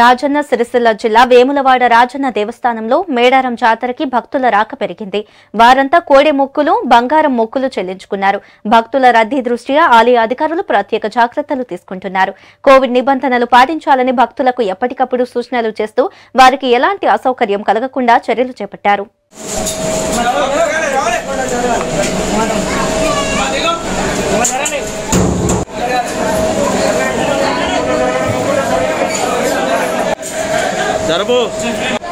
రాజన్న సిరిసిల్ల జిల్లా వేములవాడ రాజన్న దేవస్థానంలో మేడారం జాతరకి భక్తుల రాక పెరిగింది. వారంతా కోడె మొక్కులు బంగారం మొక్కులు చెల్లించుకున్నారు. భక్తుల రద్దీ దృష్ట్యా ఆలయ అధికారులు ప్రత్యేక జాగ్రత్తలు తీసుకుంటున్నారు. కోవిడ్ నిబంధనలు పాటించాలని భక్తులకు ఎప్పటికప్పుడు సూచనలు చేస్తూ వారికి ఎలాంటి అసౌకర్యం కలగకుండా చర్యలు చేపట్టారు. Darbo!